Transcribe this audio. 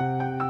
Música